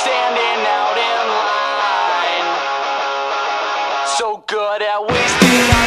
standing out in line. So good at wasting